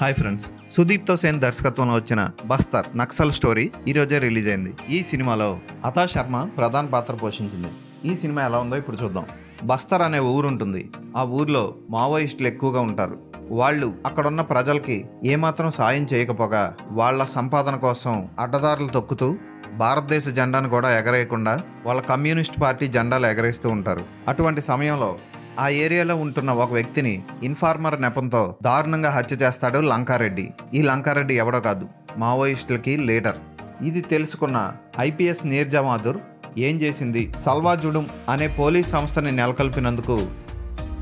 Hi friends Sudipto Sen దర్శకత్వంలో వచ్చిన Bastar Naxal story ఈరోజే రిలీజ్ అయింది. ఈ సినిమాలో అతా శర్మ ప్రధాన పాత్ర పోషించింది. ఈ సినిమా ఎలా ఉందో ఇప్పుడు చూద్దాం. బస్తర్ అనే ఊరు ఉంటుంది. ఆ ఊర్లో మావోయిస్టులు ఎక్కువగా ఉంటారు. వాళ్ళు అక్కడున్న ప్రజలకి ఏమాత్రం సాయం చేయకపోగా వాళ్ళ సంపాదన కోసం అడ్డదారులు తొక్కుతూ భారతదేశ జెండాను కూడా ఎగరేయకుండా వాళ్ళ కమ్యూనిస్ట్ పార్టీ జెండాలు ఎగరేస్తూ ఉంటారు. అటువంటి సమయంలో ఆ ఏరియాలో ఉంటున్న ఒక వ్యక్తిని ఇన్ఫార్మర్ నెపంతో దారుణంగా హత్య చేస్తాడు లంకారెడ్డి. ఈ లంకారెడ్డి ఎవడో కాదు మావోయిస్టులకి లీడర్. ఇది తెలుసుకున్న ఐపీఎస్ నీర్జామాదుర్ ఏం చేసింది? సల్వాజుడుం అనే పోలీస్ సంస్థని నెలకొల్పినందుకు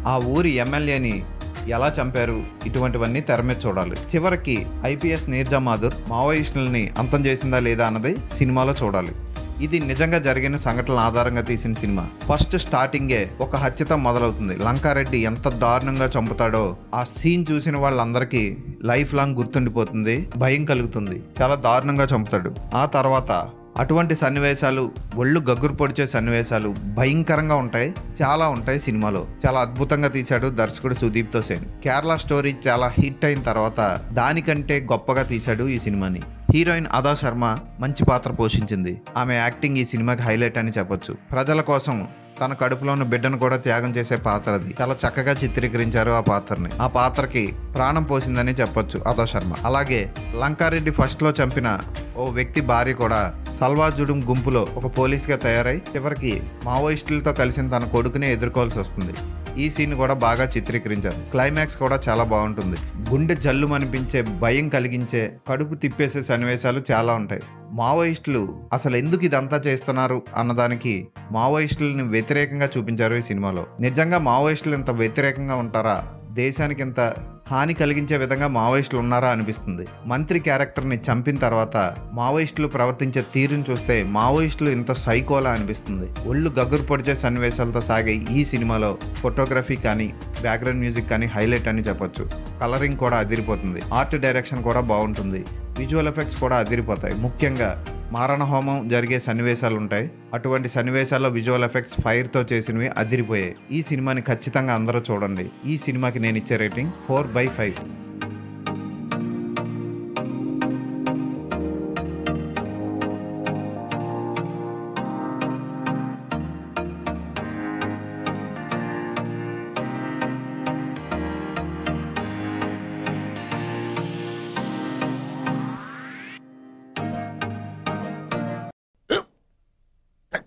ఆ ఊరి ఎమ్మెల్యేని ఎలా చంపారు? ఇటువంటివన్నీ తెర మీద చూడాలి. చివరికి ఐపీఎస్ నీర్జామాదుర్ మావోయిస్టులని అంతం చేసిందా లేదా అన్నది సినిమాలో చూడాలి. ఇది నిజంగా జరిగిన సంఘటనల ఆధారంగా తీసిన సినిమా. ఫస్ట్ స్టార్టింగే ఒక హత్యతో మొదలవుతుంది. లంకారెడ్డి ఎంత దారుణంగా చంపుతాడో ఆ సీన్ చూసిన వాళ్ళందరికీ లైఫ్ లాంగ్ గుర్తుండిపోతుంది భయం కలుగుతుంది. చాలా దారుణంగా చంపుతాడు. ఆ తర్వాత అటువంటి సన్నివేశాలు ఒళ్ళు గగ్గురు పొడిచే సన్నివేశాలు భయంకరంగా ఉంటాయి. చాలా ఉంటాయి సినిమాలో. చాలా అద్భుతంగా తీశాడు దర్శకుడు సుదీప్తో సేన్. కేరళ స్టోరీ చాలా హిట్ అయిన తర్వాత దానికంటే గొప్పగా తీశాడు ఈ సినిమాని. హీరోయిన్ అదా శర్మ మంచి పాత్ర పోషించింది. ఆమె యాక్టింగ్ ఈ సినిమాకి హైలైట్ అని చెప్పొచ్చు. ప్రజల కోసం తన కడుపులో ఉన్న బిడ్డను కూడా త్యాగం చేసే పాత్ర అది. చాలా చక్కగా చిత్రీకరించారు ఆ పాత్రని. ఆ పాత్రకి ప్రాణం పోసిందని చెప్పొచ్చు అదా శర్మ. అలాగే లంకారెడ్డి ఫస్ట్లో చంపిన ఓ వ్యక్తి భార్య కూడా సల్వాజుడుం గుంపులో ఒక పోలీస్గా తయారై చివరికి మావోయిస్టులతో కలిసిన తన కొడుకునే ఎదుర్కోవాల్సి వస్తుంది. ఈ సీన్ కూడా బాగా చిత్రీకరించారు. క్లైమాక్స్ కూడా చాలా బాగుంటుంది. గుండె జల్లు అనిపించే భయం కలిగించే కడుపు తిప్పేసే సన్నివేశాలు చాలా ఉంటాయి. మావోయిస్టులు అసలు ఎందుకు ఇదంతా చేస్తున్నారు అన్నదానికి మావోయిస్టులని వ్యతిరేకంగా చూపించారు ఈ సినిమాలో. నిజంగా మావోయిస్టులు ఇంత వ్యతిరేకంగా ఉంటారా? దేశానికి ఇంత హాని కలిగించే విధంగా మావోయిస్టులు ఉన్నారా అనిపిస్తుంది. మంత్రి క్యారెక్టర్ని చంపిన తర్వాత మావోయిస్టులు ప్రవర్తించే తీరును చూస్తే మావోయిస్టులు ఇంత సైకోలా అనిపిస్తుంది. ఒళ్ళు గగురు పొడిచే సన్నివేశాలతో సాగే ఈ సినిమాలో ఫోటోగ్రఫీ కానీ బ్యాక్గ్రౌండ్ మ్యూజిక్ కానీ హైలైట్ అని చెప్పొచ్చు. కలరింగ్ కూడా అదిరిపోతుంది. ఆర్ట్ డైరెక్షన్ కూడా బాగుంటుంది. విజువల్ ఎఫెక్ట్స్ కూడా అదిరిపోతాయి. ముఖ్యంగా మారణ హోమం జరిగే సన్నివేశాలు ఉంటాయి అటువంటి సన్నివేశాల్లో విజువల్ ఎఫెక్ట్స్ ఫైర్తో చేసినవి అదిరిపోయాయి. ఈ సినిమాని ఖచ్చితంగా అందరూ చూడండి. ఈ సినిమాకి నేను ఇచ్చే రేటింగ్ ఫోర్ బై ఫైవ్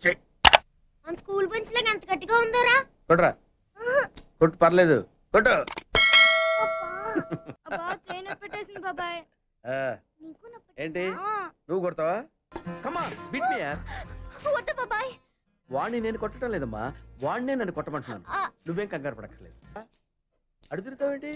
మన స్కూల్ బెంచ్ లాగా ఎంత గట్టిగా ఉందోరా? కొట్రా. కొట్టు పర్లేదు. కొట్టు. అబ్బా. చైన్ పెట్టేసింది బాబాయ్. ఆ, నీకు నొప్పి ఏంటి? ఆ, నువ్వు కొడతావా? కమా బిట్ మీ వద్దు బాబాయ్. వాడిని నేను కొట్టడం లేదమ్మా. వాడినే నన్ను కొట్టమంటున్నాను. ఆ, నువ్వేం కంగారు పడక్కర్లేదు. అడుగుతావేంటి